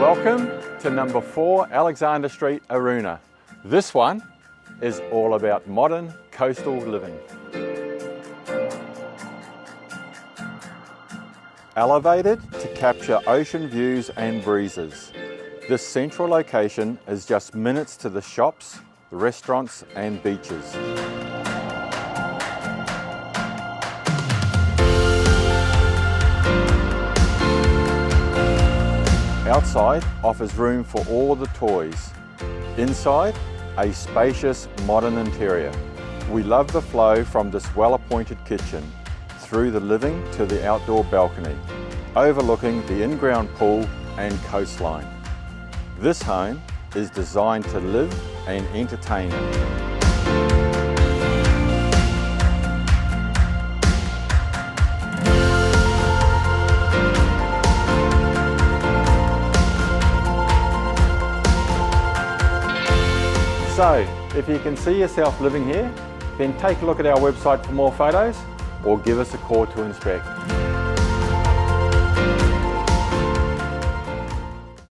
Welcome to number four Alexander Street, Aroona. This one is all about modern coastal living. Elevated to capture ocean views and breezes. This central location is just minutes to the shops, restaurants and beaches. Outside offers room for all the toys. Inside, a spacious modern interior. We love the flow from this well-appointed kitchen through the living to the outdoor balcony, overlooking the in-ground pool and coastline. This home is designed to live and entertain in. So, if you can see yourself living here, then take a look at our website for more photos or give us a call to inspect.